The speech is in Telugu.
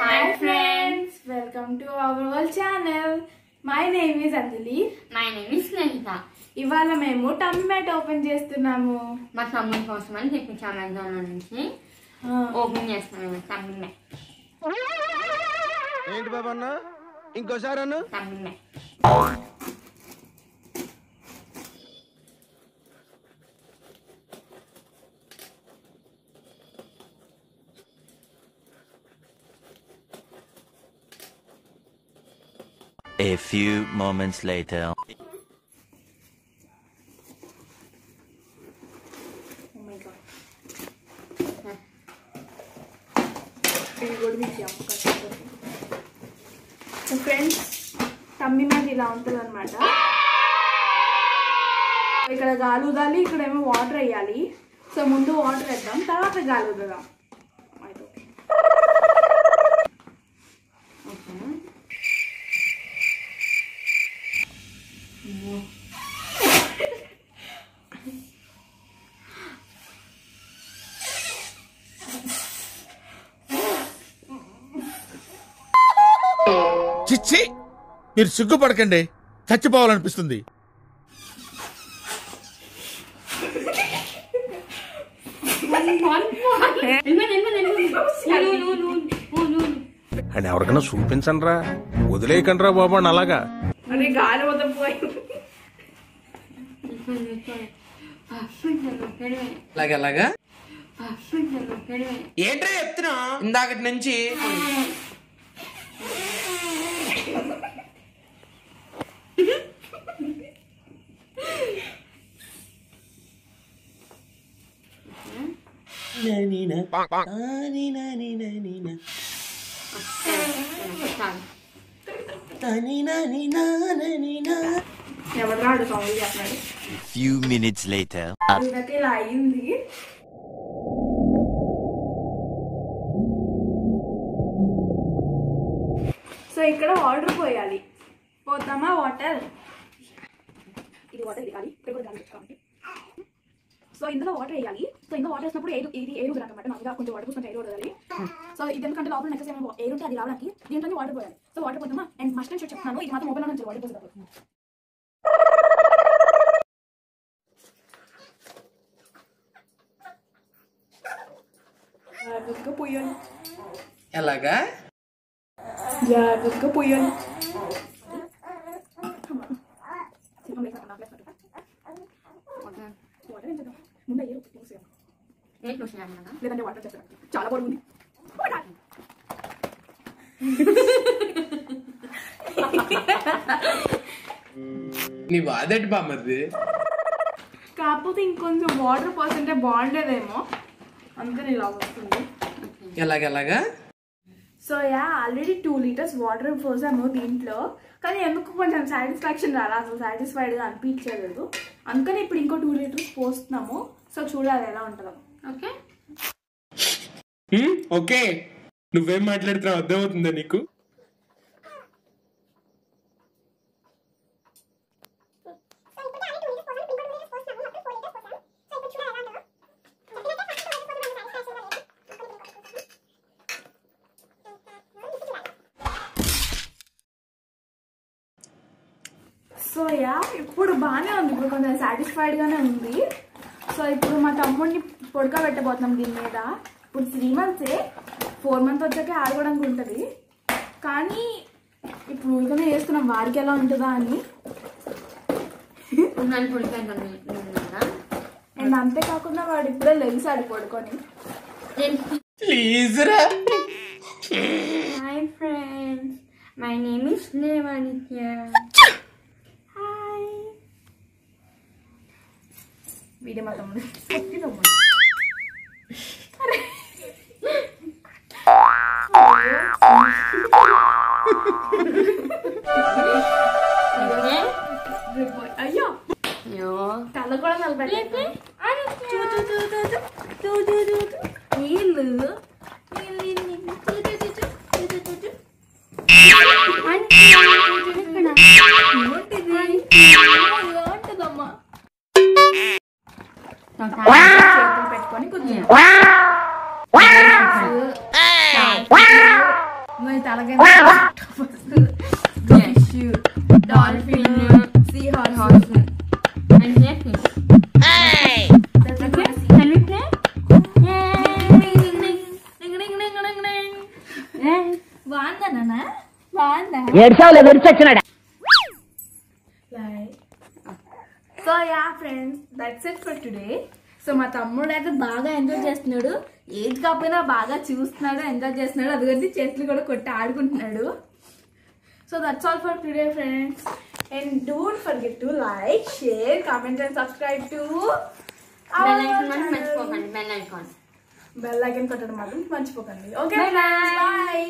Hi friends, welcome to our world channel my name is Anjali my name is Snehita. ఇవాళ మేము టమ్మీ మ్యాట్ ఓపెన్ చేస్తున్నాము. మా తమ్ముడి కోసం అని తెప్పించాము అమెజాన్ నుంచి ఓపెన్ చేస్తున్నాము. తమ్మి ఏంటి బాబా అన్న? ఇంకోసారి అన్న? తమ్మి A few moments later. So friends తమ్మి మీద ఇలా ఉంటుంది అనమాట ఇక్కడ గాలి ఊదాలి ఇక్కడ ఏమో వాటర్ వేయాలి సో ముందు వాటర్ వేద్దాం తర్వాత గాలి ఊదుదాం అయితే ఓకే. చిచ్చి మీరు సిగ్గుపడకండి. చచ్చిపోవాలనిపిస్తుంది. అని ఎవరికైనా చూపించండి రా వదిలేయకండి రా బాబు అని అలాగా. ఊదపోయి అలాగలాగా ఏంట్రా చెప్తున్నా ఇందాకటి నుంచి Few minutes later. ఇలా అయింది సో ఇక్కడ వాటర్ పోయాలి. పోతామా? వాటర్ ఇది వాటర్ ఇది ఇక్కడ కూడా సో ఇందులో వాటర్ వేయాలి. సో ఇందులో వాటర్ వేసినప్పుడు ఏరు ఇది ఏరు అనమాట మామూలుగా కొంచెం వాటర్ పోసుకుంటే ఏరు వదలాలి సో ఇది ఎందుకంటే లోపల నెక్స్ట్ ఏమైనా ఏరు ఉంటే అది రావడానికి దీంట్లో వాటర్ పోయాలి. సో వాటర్ పోతామా అండ్ మస్ట్ అండ్ షుడ్ చెప్తున్నాను. ఇది మాత్రం మొబైల్ నుంచి వాటర్ పోసేటప్పుడు. జాగ్రత్తగా పోయాలి ఎలాగా? జాగ్రత్తగా పోయాలి వస్తున్నాను లేదంటే వాటర్ చేస్తాను చాలా నీ బామ్మది కాకపోతే ఇంకొంచెం వాటర్ పోస్తుంటే బాగుండేదేమో. అందుకని ఇలా వస్తుంది. ఎలాగెలాగా so ya already two litres water పోసాము దీంట్లో. కానీ ఎందుకు కొంచెం సాటిస్ఫాక్షన్ రాలా? అసలు సాటిస్ఫైడ్గా అనిపించలేదు. అందుకని ఇప్పుడు ఇంకో టూ లీటర్స్ పోస్తున్నాము. సో చూడాలి ఎలా ఉంటుందో. ఓకే? ఓకే. నువ్వేం మాట్లాడుతున్నావు అర్థమవుతుందా నీకు? సో యా ఇప్పుడు బాగానే ఉంది. ఇప్పుడు కొంచెం సాటిస్ఫైడ్ గానే ఉంది. సో ఇప్పుడు మా తమ్ముడిని పొడకబెట్టబోతున్నాం దీని మీద. ఇప్పుడు త్రీ మంత్సే ఫోర్ మంత్ వచ్చాకే ఆడుకోవడానికి ఉంటుంది. కానీ ఇప్పుడు ఊరికనే చేస్తున్నాం వాడికి ఎలా ఉంటుందా అని. నన్ను పొడిపోయింది అండ్ అంతేకాకుండా వాడు ఇప్పుడే లెగిసాడు పడుకొని. ప్లీజ్ రా. Hi friends my name is లేవానిత్య video మా తమ్ముడు ఇది తమ్ముడు. అయ్యో అయ్యో తల కూడా నిలబెట్టే నీళ్ళు ఏంటిదమ్మా చేతులు పెట్టుకొని కూర్చున్నాం ఎలాగైనా dolphin sea horse And here fish. Okay? Can we play? బాగుందా నాన్న బాగుందా so ya friends that's it for today so మా తమ్ముడు అయితే బాగా ఎంజాయ్ చేస్తున్నాడు. ఏజ్ కాకపోయినా బాగా చూస్తున్నాడు ఎంజాయ్ చేస్తున్నాడు. అది కొద్ది చేతులు కూడా కొట్టి ఆడుకుంటున్నాడు. So that's all for today friends and don't forget to like share comment and subscribe to bell icon bell icon కొట్టడం మాత్రం మర్చిపోకండి. Okay Bye bye. బాయ్